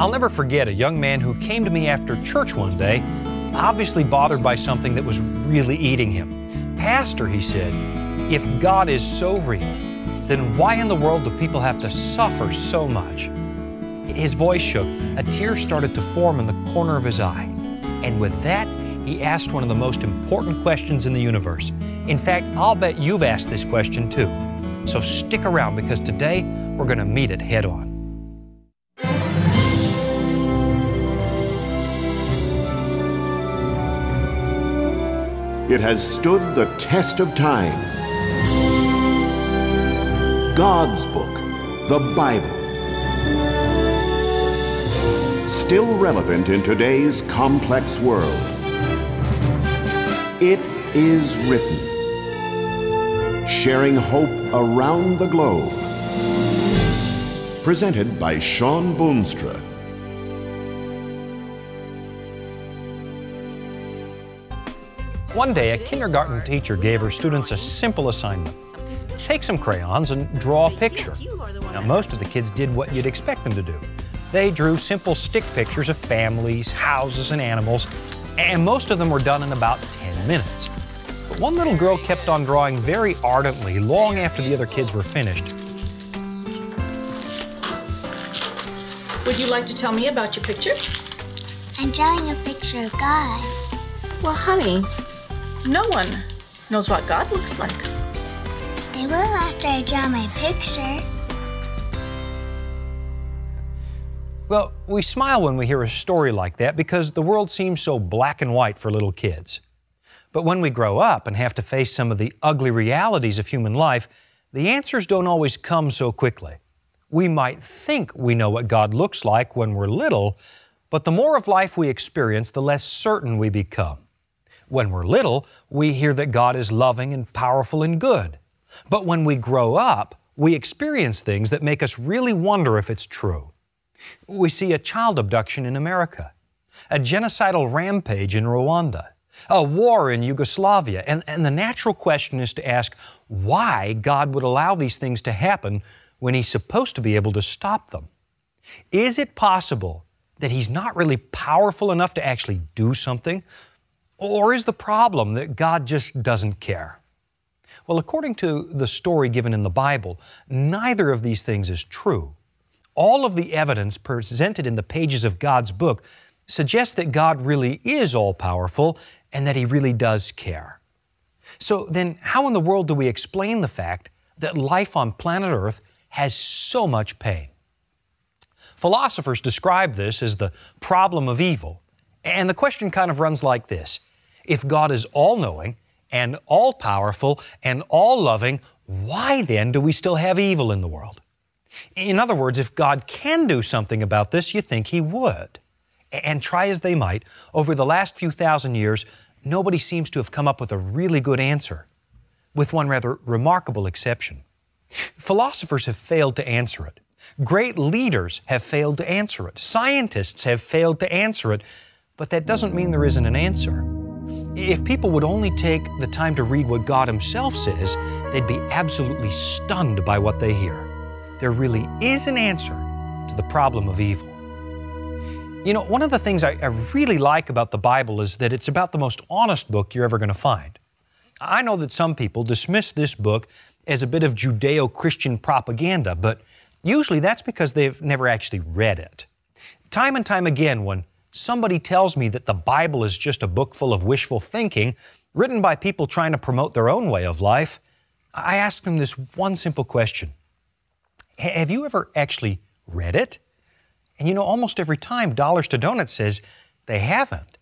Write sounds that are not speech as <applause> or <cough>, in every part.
I'll never forget a young man who came to me after church one day, obviously bothered by something that was really eating him. Pastor, he said, if God is so real, then why in the world do people have to suffer so much? His voice shook. A tear started to form in the corner of his eye. And with that, he asked one of the most important questions in the universe. In fact, I'll bet you've asked this question too. So stick around because today we're going to meet it head on. It has stood the test of time. God's book, the Bible. Still relevant in today's complex world. It is written, sharing hope around the globe. Presented by Shawn Boonstra. One day, a kindergarten teacher gave her students a simple assignment. Take some crayons and draw a picture. Now, most of the kids did what you'd expect them to do. They drew simple stick pictures of families, houses, and animals, and most of them were done in about 10 minutes. But one little girl kept on drawing very ardently long after the other kids were finished. Would you like to tell me about your picture? I'm drawing a picture of God. Well, honey, no one knows what God looks like. They will after I draw my picture. Well, we smile when we hear a story like that because the world seems so black and white for little kids. But when we grow up and have to face some of the ugly realities of human life, the answers don't always come so quickly. We might think we know what God looks like when we're little, but the more of life we experience, the less certain we become. When we're little, we hear that God is loving and powerful and good. But when we grow up, we experience things that make us really wonder if it's true. We see a child abduction in America, a genocidal rampage in Rwanda, a war in Yugoslavia, and, and the natural question is to ask why God would allow these things to happen when He's supposed to be able to stop them. Is it possible that He's not really powerful enough to actually do something? Or is the problem that God just doesn't care? Well, according to the story given in the Bible, neither of these things is true. All of the evidence presented in the pages of God's book suggests that God really is all powerful and that He really does care. So then, how in the world do we explain the fact that life on planet Earth has so much pain? Philosophers describe this as the problem of evil. And the question kind of runs like this If God is all knowing and all powerful and all loving, why then do we still have evil in the world? In other words, if God can do something about this, you think He would. And try as they might, over the last few thousand years, nobody seems to have come up with a really good answer, with one rather remarkable exception. Philosophers have failed to answer it. Great leaders have failed to answer it. Scientists have failed to answer it. But that doesn't mean there isn't an answer. If people would only take the time to read what God Himself says, they'd be absolutely stunned by what they hear. There really is an answer to the problem of evil. You know, one of the things I, I really like about the Bible is that it's about the most honest book you're ever going to find. I know that some people dismiss this book as a bit of Judeo Christian propaganda, but usually that's because they've never actually read it. Time and time again, when somebody tells me that the Bible is just a book full of wishful thinking, written by people trying to promote their own way of life, I ask them this one simple question Have you ever actually read it? And you know, almost every time, Dollars to Donuts says they haven't.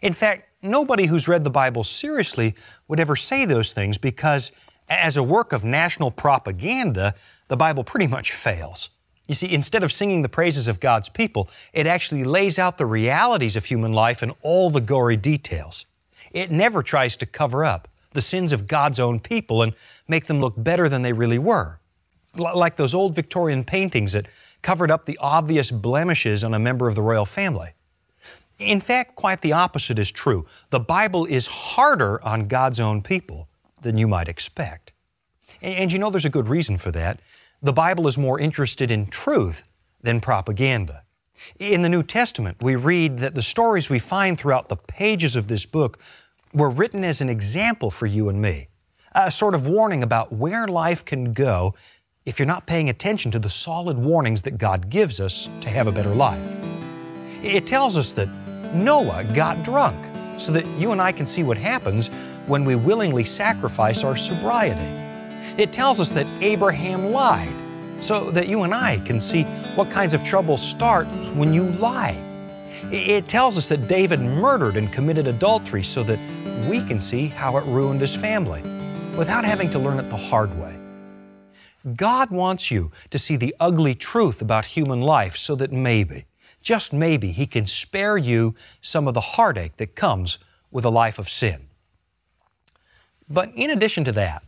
In fact, nobody who's read the Bible seriously would ever say those things because, as a work of national propaganda, the Bible pretty much fails. You see, instead of singing the praises of God's people, it actually lays out the realities of human life in all the gory details. It never tries to cover up the sins of God's own people and make them look better than they really were. L- like those old Victorian paintings that covered up the obvious blemishes on a member of the royal family. In fact, quite the opposite is true. The Bible is harder on God's own people than you might expect. And, and you know there's a good reason for that the Bible is more interested in truth than propaganda. In the New Testament, we read that the stories we find throughout the pages of this book were written as an example for you and me, a sort of warning about where life can go if you're not paying attention to the solid warnings that God gives us to have a better life. It tells us that Noah got drunk so that you and I can see what happens when we willingly sacrifice our sobriety. It tells us that Abraham lied so that you and I can see what kinds of trouble start when you lie. It tells us that David murdered and committed adultery so that we can see how it ruined his family without having to learn it the hard way. God wants you to see the ugly truth about human life so that maybe, just maybe, He can spare you some of the heartache that comes with a life of sin. But in addition to that,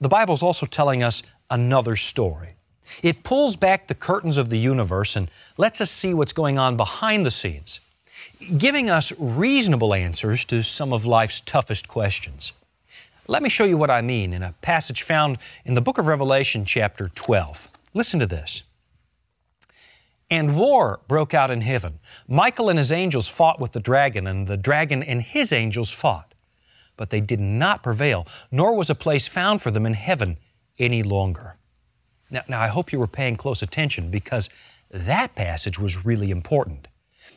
the Bible is also telling us another story. It pulls back the curtains of the universe and lets us see what's going on behind the scenes, giving us reasonable answers to some of life's toughest questions. Let me show you what I mean in a passage found in the book of Revelation, chapter 12. Listen to this. And war broke out in heaven. Michael and his angels fought with the dragon, and the dragon and his angels fought. But they did not prevail, nor was a place found for them in heaven any longer. Now, now, I hope you were paying close attention because that passage was really important.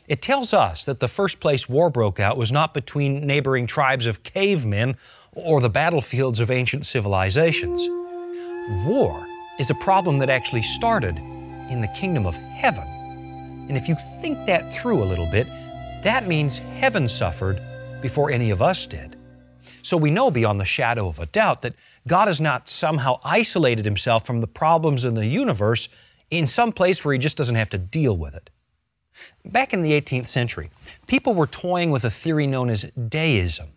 It tells us that the first place war broke out was not between neighboring tribes of cavemen or the battlefields of ancient civilizations. War is a problem that actually started in the kingdom of heaven. And if you think that through a little bit, that means heaven suffered before any of us did. So we know beyond the shadow of a doubt that God has not somehow isolated himself from the problems in the universe in some place where he just doesn't have to deal with it. Back in the 18th century, people were toying with a theory known as deism,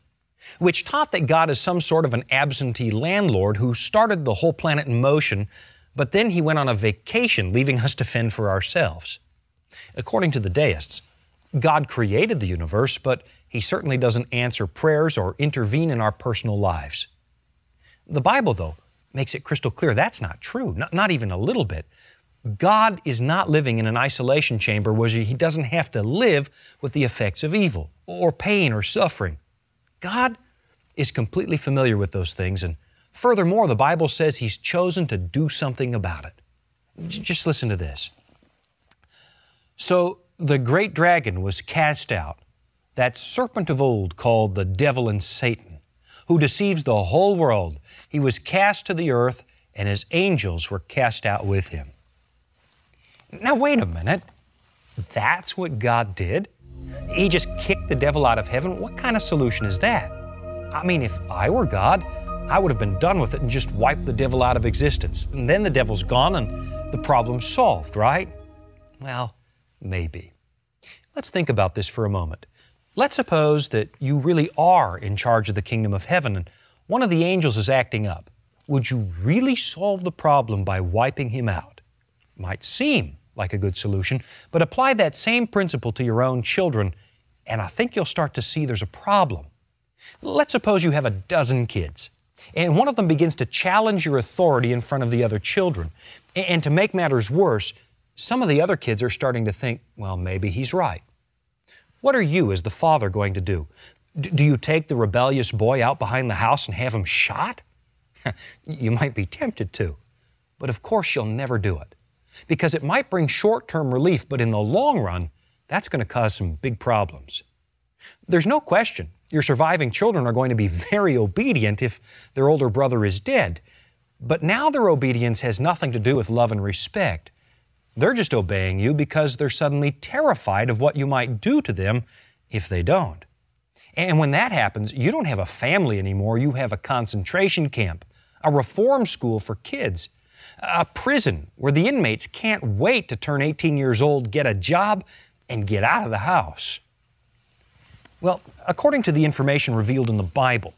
which taught that God is some sort of an absentee landlord who started the whole planet in motion, but then he went on a vacation, leaving us to fend for ourselves. According to the deists, God created the universe, but He certainly doesn't answer prayers or intervene in our personal lives. The Bible, though, makes it crystal clear that's not true, not, not even a little bit. God is not living in an isolation chamber where He doesn't have to live with the effects of evil or pain or suffering. God is completely familiar with those things, and furthermore, the Bible says He's chosen to do something about it. Just listen to this. So the great dragon was cast out, that serpent of old called the devil and Satan, who deceives the whole world. He was cast to the earth, and his angels were cast out with him. Now, wait a minute. That's what God did? He just kicked the devil out of heaven? What kind of solution is that? I mean, if I were God, I would have been done with it and just wiped the devil out of existence. And then the devil's gone and the problem's solved, right? Well, maybe. Let's think about this for a moment. Let's suppose that you really are in charge of the kingdom of heaven and one of the angels is acting up. Would you really solve the problem by wiping him out? Might seem like a good solution, but apply that same principle to your own children, and I think you'll start to see there's a problem. Let's suppose you have a dozen kids, and one of them begins to challenge your authority in front of the other children. And to make matters worse, some of the other kids are starting to think, well, maybe he's right. What are you, as the father, going to do? D- do you take the rebellious boy out behind the house and have him shot? <laughs> you might be tempted to, but of course you'll never do it because it might bring short term relief, but in the long run, that's going to cause some big problems. There's no question your surviving children are going to be <laughs> very obedient if their older brother is dead, but now their obedience has nothing to do with love and respect. They're just obeying you because they're suddenly terrified of what you might do to them if they don't. And when that happens, you don't have a family anymore, you have a concentration camp, a reform school for kids, a prison where the inmates can't wait to turn 18 years old, get a job, and get out of the house. Well, according to the information revealed in the Bible,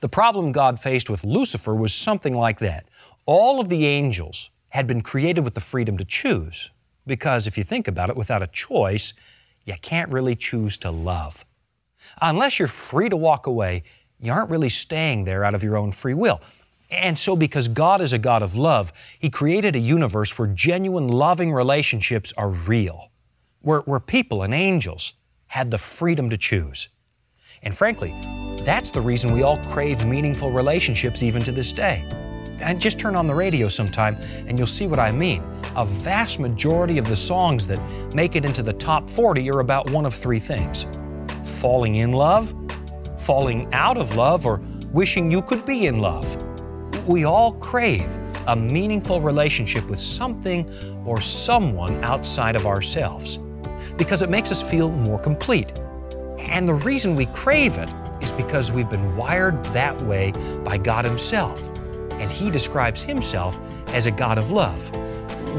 the problem God faced with Lucifer was something like that. All of the angels had been created with the freedom to choose. Because if you think about it, without a choice, you can't really choose to love. Unless you're free to walk away, you aren't really staying there out of your own free will. And so, because God is a God of love, He created a universe where genuine loving relationships are real. where, where people and angels had the freedom to choose. And frankly, that's the reason we all crave meaningful relationships even to this day. And just turn on the radio sometime and you'll see what I mean. A vast majority of the songs that make it into the top 40 are about one of three things falling in love, falling out of love, or wishing you could be in love. We all crave a meaningful relationship with something or someone outside of ourselves because it makes us feel more complete. And the reason we crave it is because we've been wired that way by God Himself. And He describes Himself as a God of love.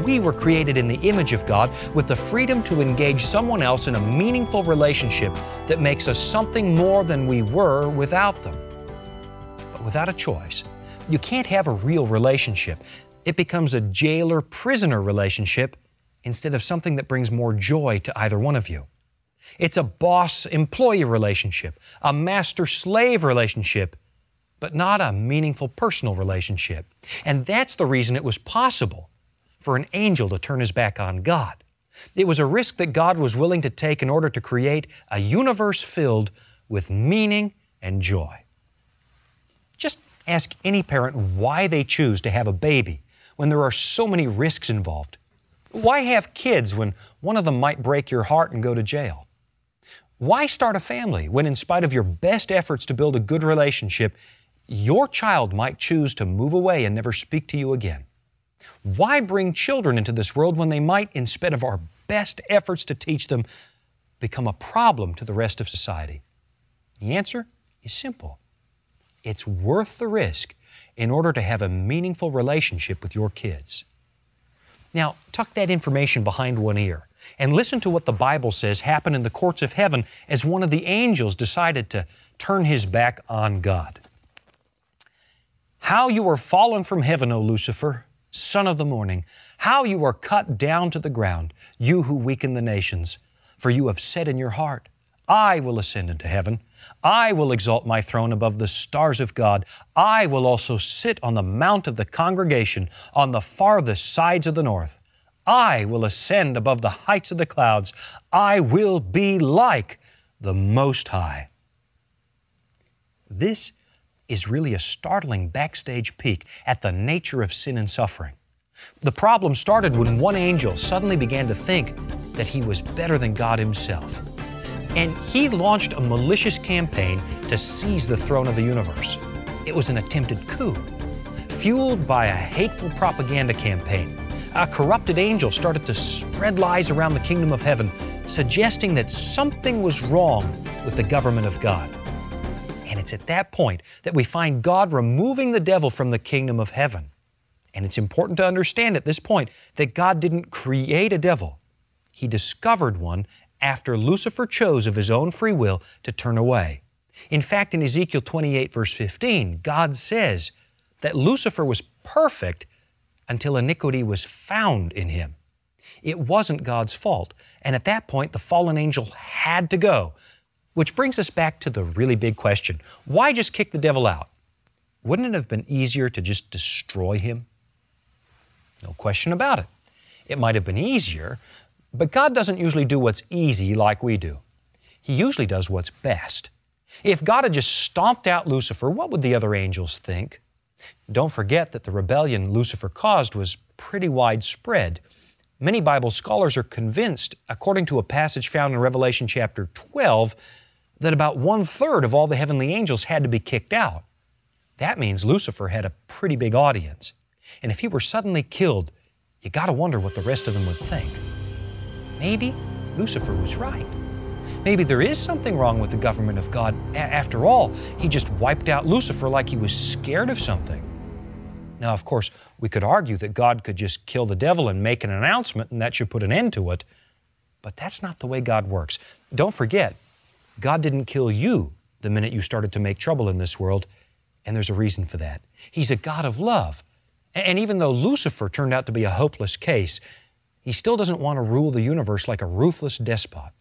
We were created in the image of God with the freedom to engage someone else in a meaningful relationship that makes us something more than we were without them. But without a choice, you can't have a real relationship. It becomes a jailer prisoner relationship instead of something that brings more joy to either one of you. It's a boss employee relationship, a master slave relationship, but not a meaningful personal relationship. And that's the reason it was possible for an angel to turn his back on God. It was a risk that God was willing to take in order to create a universe filled with meaning and joy. Just ask any parent why they choose to have a baby when there are so many risks involved. Why have kids when one of them might break your heart and go to jail? Why start a family when, in spite of your best efforts to build a good relationship, your child might choose to move away and never speak to you again? Why bring children into this world when they might, instead of our best efforts to teach them, become a problem to the rest of society? The answer is simple it's worth the risk in order to have a meaningful relationship with your kids. Now, tuck that information behind one ear and listen to what the Bible says happened in the courts of heaven as one of the angels decided to turn his back on God. How you are fallen from heaven, O Lucifer, son of the morning! How you are cut down to the ground, you who weaken the nations! For you have said in your heart, I will ascend into heaven. I will exalt my throne above the stars of God. I will also sit on the mount of the congregation on the farthest sides of the north. I will ascend above the heights of the clouds. I will be like the Most High. This is really a startling backstage peek at the nature of sin and suffering. The problem started when one angel suddenly began to think that he was better than God Himself and he launched a malicious campaign to seize the throne of the universe. It was an attempted coup. Fueled by a hateful propaganda campaign, a corrupted angel started to spread lies around the kingdom of heaven, suggesting that something was wrong with the government of God. And it's at that point that we find God removing the devil from the kingdom of heaven. And it's important to understand at this point that God didn't create a devil. He discovered one after Lucifer chose of his own free will to turn away. In fact, in Ezekiel 28, verse 15, God says that Lucifer was perfect until iniquity was found in him. It wasn't God's fault, and at that point, the fallen angel had to go. Which brings us back to the really big question why just kick the devil out? Wouldn't it have been easier to just destroy him? No question about it. It might have been easier, but God doesn't usually do what's easy like we do. He usually does what's best. If God had just stomped out Lucifer, what would the other angels think? Don't forget that the rebellion Lucifer caused was pretty widespread. Many Bible scholars are convinced, according to a passage found in Revelation chapter 12, that about one third of all the heavenly angels had to be kicked out. That means Lucifer had a pretty big audience. And if he were suddenly killed, you got to wonder what the rest of them would think. Maybe Lucifer was right. Maybe there is something wrong with the government of God. A- after all, he just wiped out Lucifer like he was scared of something. Now, of course, we could argue that God could just kill the devil and make an announcement and that should put an end to it. But that's not the way God works. Don't forget, God didn't kill you the minute you started to make trouble in this world, and there's a reason for that. He's a God of love. And even though Lucifer turned out to be a hopeless case, he still doesn't want to rule the universe like a ruthless despot.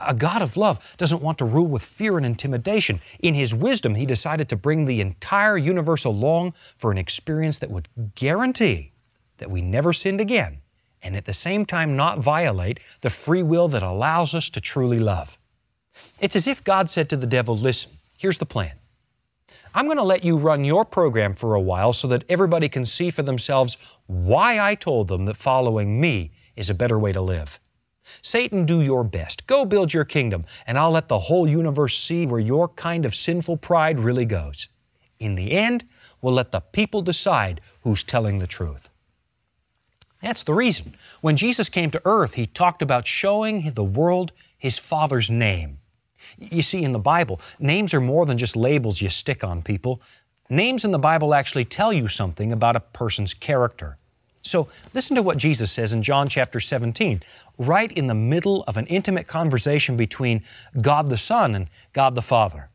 A God of love doesn't want to rule with fear and intimidation. In His wisdom, He decided to bring the entire universe along for an experience that would guarantee that we never sinned again and at the same time not violate the free will that allows us to truly love. It's as if God said to the devil, Listen, here's the plan. I'm going to let you run your program for a while so that everybody can see for themselves why I told them that following me is a better way to live. Satan, do your best. Go build your kingdom, and I'll let the whole universe see where your kind of sinful pride really goes. In the end, we'll let the people decide who's telling the truth. That's the reason. When Jesus came to earth, He talked about showing the world His Father's name. You see, in the Bible, names are more than just labels you stick on people. Names in the Bible actually tell you something about a person's character. So listen to what Jesus says in John chapter 17, right in the middle of an intimate conversation between God the Son and God the Father.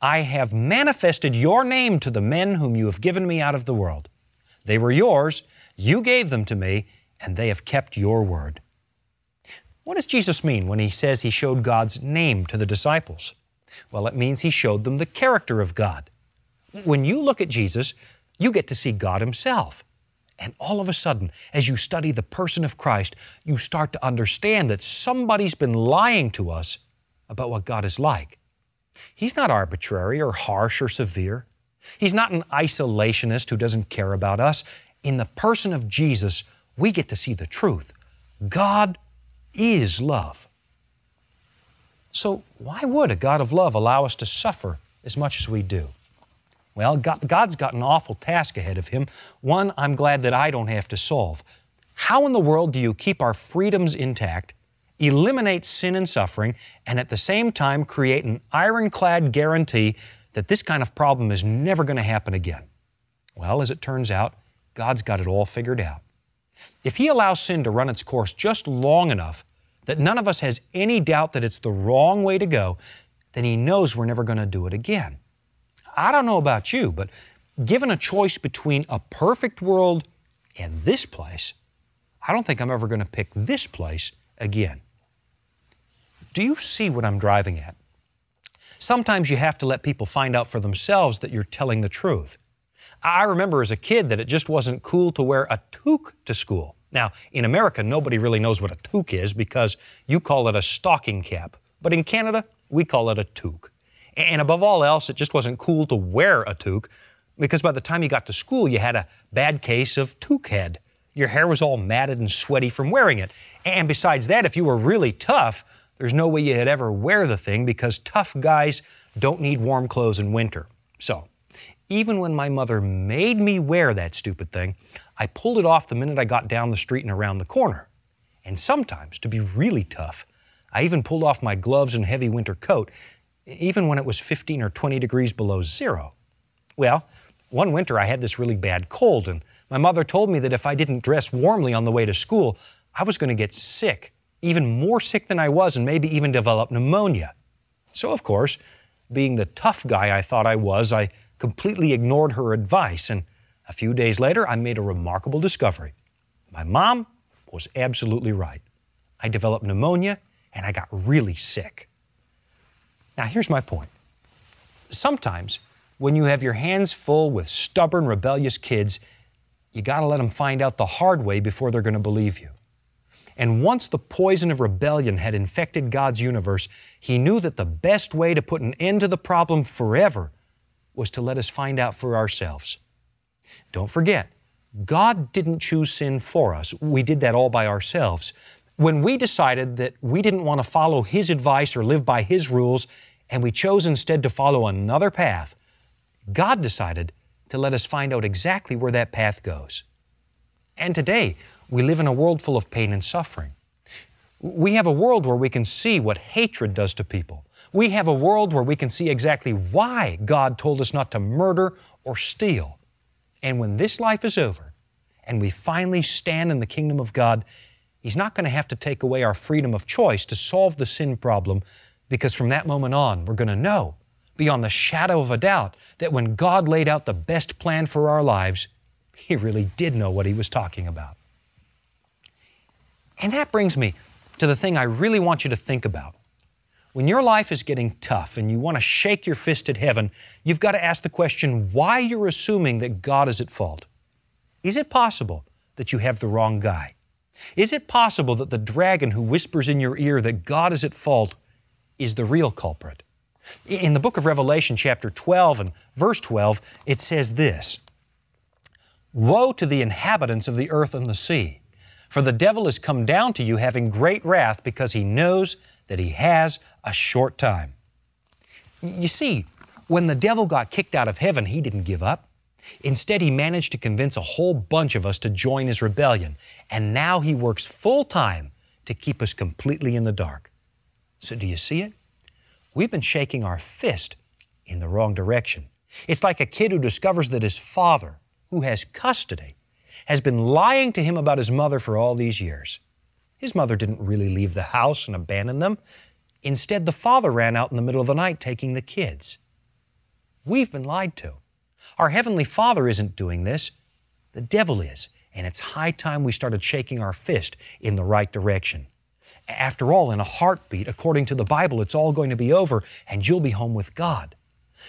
I have manifested your name to the men whom you have given me out of the world. They were yours, you gave them to me, and they have kept your word. What does Jesus mean when he says he showed God's name to the disciples? Well, it means he showed them the character of God. When you look at Jesus, you get to see God Himself. And all of a sudden, as you study the person of Christ, you start to understand that somebody's been lying to us about what God is like. He's not arbitrary or harsh or severe. He's not an isolationist who doesn't care about us. In the person of Jesus, we get to see the truth. God is love. So, why would a God of love allow us to suffer as much as we do? Well, God's got an awful task ahead of Him, one I'm glad that I don't have to solve. How in the world do you keep our freedoms intact, eliminate sin and suffering, and at the same time create an ironclad guarantee that this kind of problem is never going to happen again? Well, as it turns out, God's got it all figured out. If He allows sin to run its course just long enough that none of us has any doubt that it's the wrong way to go, then He knows we're never going to do it again. I don't know about you, but given a choice between a perfect world and this place, I don't think I'm ever going to pick this place again. Do you see what I'm driving at? Sometimes you have to let people find out for themselves that you're telling the truth. I remember as a kid that it just wasn't cool to wear a toque to school. Now, in America, nobody really knows what a toque is because you call it a stocking cap. But in Canada, we call it a toque. And above all else, it just wasn't cool to wear a toque because by the time you got to school, you had a bad case of toque head. Your hair was all matted and sweaty from wearing it. And besides that, if you were really tough, there's no way you'd ever wear the thing because tough guys don't need warm clothes in winter. So, even when my mother made me wear that stupid thing, I pulled it off the minute I got down the street and around the corner. And sometimes, to be really tough, I even pulled off my gloves and heavy winter coat even when it was 15 or 20 degrees below zero. Well, one winter I had this really bad cold, and my mother told me that if I didn't dress warmly on the way to school, I was going to get sick, even more sick than I was, and maybe even develop pneumonia. So, of course, being the tough guy I thought I was, I completely ignored her advice, and a few days later, I made a remarkable discovery. My mom was absolutely right. I developed pneumonia, and I got really sick. Now, here's my point. Sometimes, when you have your hands full with stubborn, rebellious kids, you got to let them find out the hard way before they're to believe you. And once the poison of rebellion had infected God's universe, He knew that the best way to put an end to the problem forever was to let us find out for ourselves. Don't forget, God didn't choose sin for us. We did that all by ourselves when we decided that we didn't want to follow His advice or live by His rules, and we chose instead to follow another path, God decided to let us find out exactly where that path goes. And today, we live in a world full of pain and suffering. We have a world where we can see what hatred does to people. We have a world where we can see exactly why God told us not to murder or steal. And when this life is over and we finally stand in the kingdom of God, He's not going to have to take away our freedom of choice to solve the sin problem because from that moment on, we're going to know beyond the shadow of a doubt that when God laid out the best plan for our lives, He really did know what He was talking about. And that brings me to the thing I really want you to think about. When your life is getting tough and you want to shake your fist at heaven, you've got to ask the question why you're assuming that God is at fault. Is it possible that you have the wrong guy? Is it possible that the dragon who whispers in your ear that God is at fault is the real culprit? In the book of Revelation, chapter 12 and verse 12, it says this Woe to the inhabitants of the earth and the sea, for the devil has come down to you having great wrath because he knows that he has a short time. You see, when the devil got kicked out of heaven, he didn't give up. Instead, he managed to convince a whole bunch of us to join his rebellion, and now he works full time to keep us completely in the dark. So, do you see it? We've been shaking our fist in the wrong direction. It's like a kid who discovers that his father, who has custody, has been lying to him about his mother for all these years. His mother didn't really leave the house and abandon them. Instead, the father ran out in the middle of the night taking the kids. We've been lied to. Our Heavenly Father isn't doing this, the devil is, and it's high time we started shaking our fist in the right direction. After all, in a heartbeat, according to the Bible, it's all going to be over and you'll be home with God.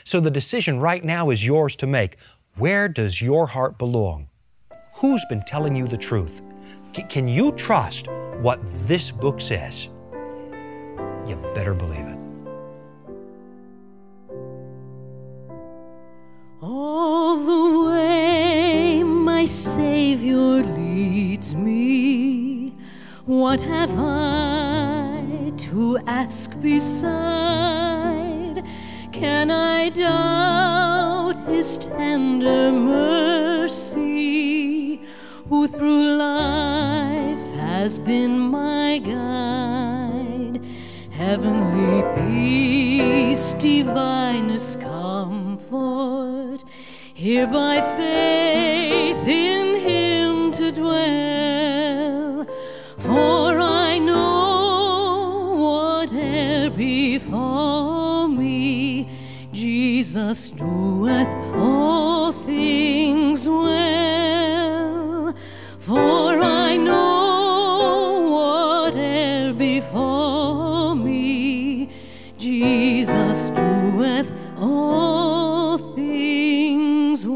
So the decision right now is yours to make. Where does your heart belong? Who's been telling you the truth? C- can you trust what this book says? You better believe it. All the way my Savior leads me, what have I to ask beside? Can I doubt His tender mercy, who through life has been my guide? Heavenly peace, divinest comfort, here by faith in Him to dwell. For I know whate'er befall me, Jesus doeth all things well. Great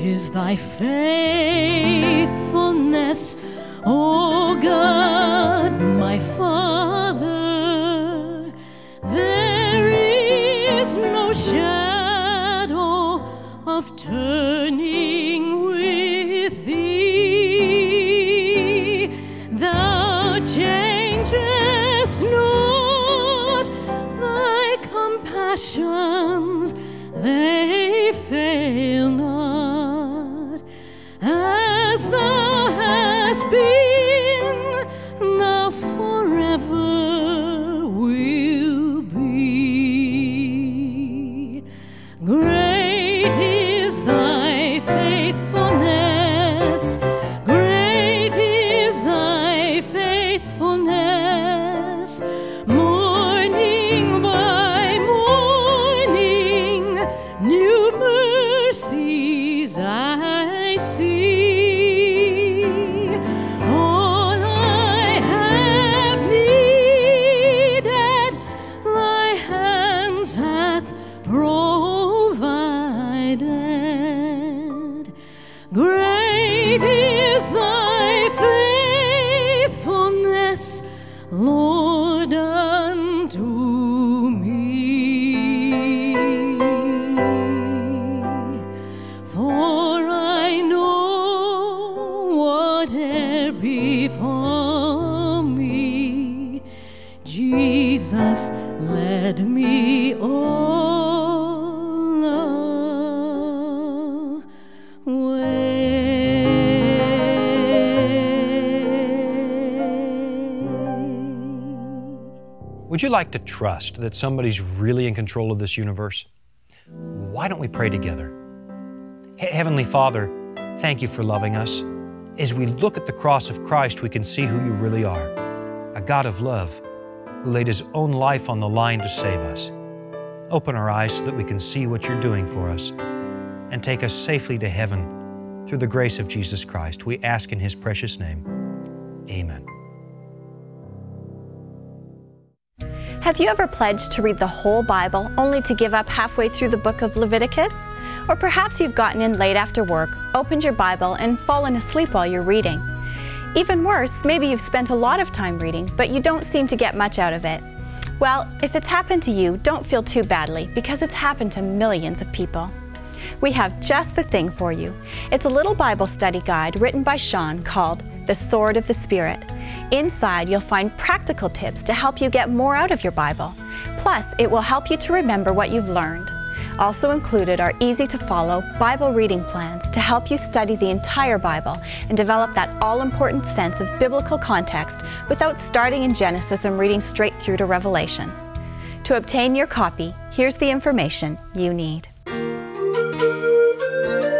is thy faithfulness, Would you like to trust that somebody's really in control of this universe? Why don't we pray together? He- Heavenly Father, thank you for loving us. As we look at the cross of Christ, we can see who you really are a God of love who laid his own life on the line to save us. Open our eyes so that we can see what you're doing for us and take us safely to heaven through the grace of Jesus Christ. We ask in his precious name. Amen. Have you ever pledged to read the whole Bible only to give up halfway through the book of Leviticus? Or perhaps you've gotten in late after work, opened your Bible, and fallen asleep while you're reading. Even worse, maybe you've spent a lot of time reading, but you don't seem to get much out of it. Well, if it's happened to you, don't feel too badly because it's happened to millions of people. We have just the thing for you. It's a little Bible study guide written by Shawn called The Sword of the Spirit. Inside, you'll find practical tips to help you get more out of your Bible. Plus, it will help you to remember what you've learned. Also included are easy to follow Bible reading plans to help you study the entire Bible and develop that all important sense of biblical context without starting in Genesis and reading straight through to Revelation. To obtain your copy, here's the information you need.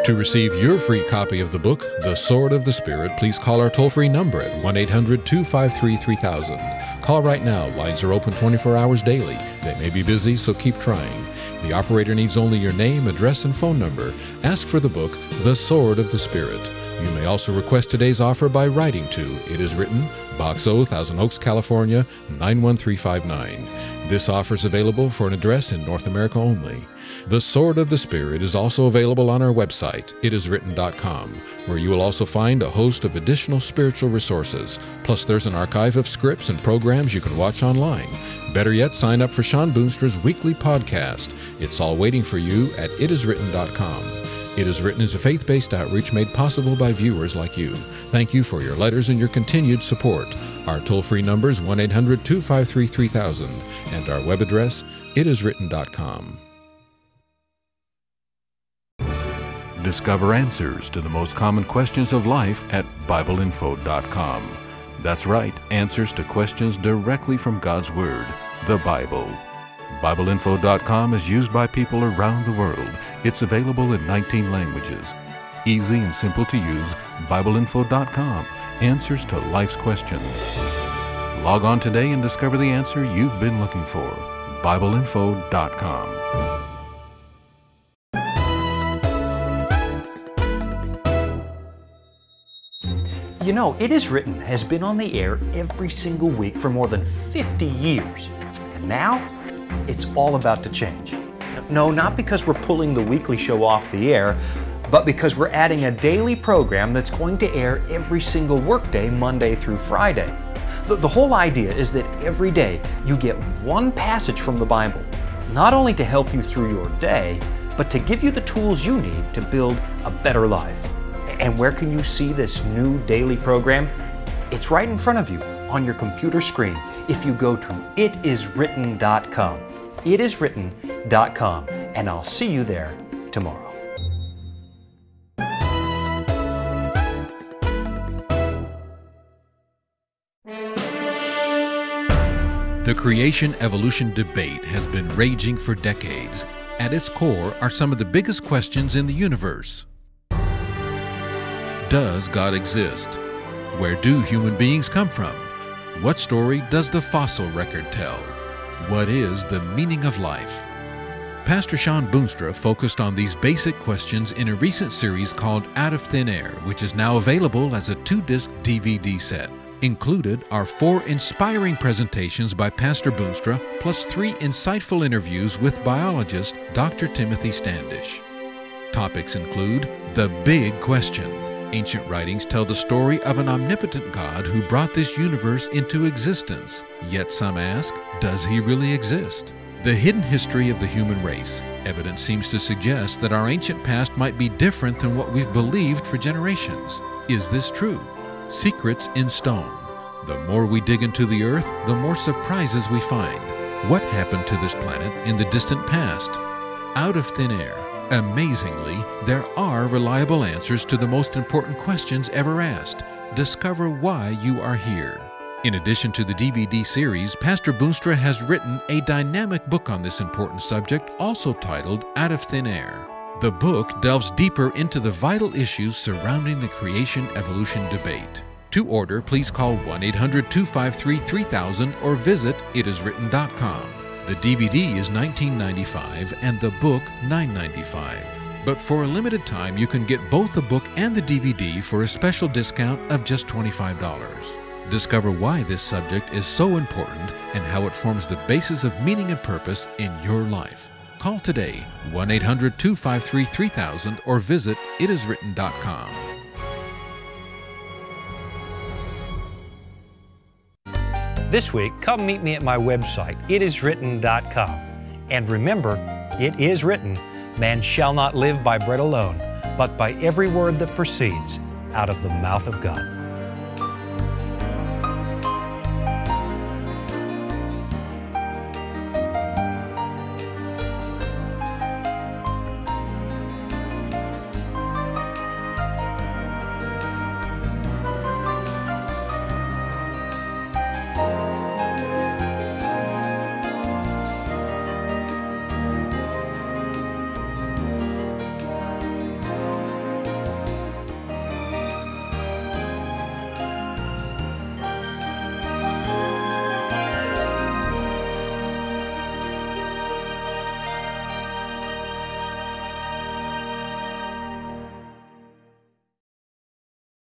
To receive your free copy of the book, The Sword of the Spirit, please call our toll free number at 1 800 253 3000. Call right now. Lines are open 24 hours daily. They may be busy, so keep trying. The operator needs only your name, address, and phone number. Ask for the book, The Sword of the Spirit. You may also request today's offer by writing to It Is Written, Box O, Thousand Oaks, California, 91359. This offer is available for an address in North America only. The Sword of the Spirit is also available on our website, itiswritten.com, where you will also find a host of additional spiritual resources. Plus, there's an archive of scripts and programs you can watch online. Better yet, sign up for Shawn Boonstra's weekly podcast. It's all waiting for you at itiswritten.com. It is Written as a faith based outreach made possible by viewers like you. Thank you for your letters and your continued support. Our toll free number is 1 800 253 3000 and our web address, itiswritten.com. Discover answers to the most common questions of life at BibleInfo.com. That's right, answers to questions directly from God's Word, the Bible. BibleInfo.com is used by people around the world. It's available in 19 languages. Easy and simple to use, BibleInfo.com answers to life's questions. Log on today and discover the answer you've been looking for. BibleInfo.com. You know, It Is Written has been on the air every single week for more than 50 years. And now, it's all about to change. No, not because we're pulling the weekly show off the air, but because we're adding a daily program that's going to air every single workday, Monday through Friday. The, the whole idea is that every day you get one passage from the Bible, not only to help you through your day, but to give you the tools you need to build a better life. And where can you see this new daily program? It's right in front of you on your computer screen if you go to itiswritten.com. Itiswritten.com, and I'll see you there tomorrow. The creation evolution debate has been raging for decades. At its core are some of the biggest questions in the universe. Does God exist? Where do human beings come from? What story does the fossil record tell? What is the meaning of life? Pastor Shawn Boonstra focused on these basic questions in a recent series called Out of Thin Air, which is now available as a two disc DVD set. Included are four inspiring presentations by Pastor Boonstra, plus three insightful interviews with biologist Dr. Timothy Standish. Topics include The Big Question. Ancient writings tell the story of an omnipotent God who brought this universe into existence. Yet some ask, does he really exist? The hidden history of the human race. Evidence seems to suggest that our ancient past might be different than what we've believed for generations. Is this true? Secrets in Stone. The more we dig into the earth, the more surprises we find. What happened to this planet in the distant past? Out of thin air. Amazingly, there are reliable answers to the most important questions ever asked. Discover why you are here. In addition to the DVD series, Pastor Boonstra has written a dynamic book on this important subject, also titled Out of Thin Air. The book delves deeper into the vital issues surrounding the creation evolution debate. To order, please call 1 800 253 3000 or visit itiswritten.com. The DVD is $19.95 and the book $9.95. But for a limited time, you can get both the book and the DVD for a special discount of just $25. Discover why this subject is so important and how it forms the basis of meaning and purpose in your life. Call today 1 800 253 3000 or visit itiswritten.com. This week, come meet me at my website, itiswritten.com. And remember, it is written, Man shall not live by bread alone, but by every word that proceeds out of the mouth of God.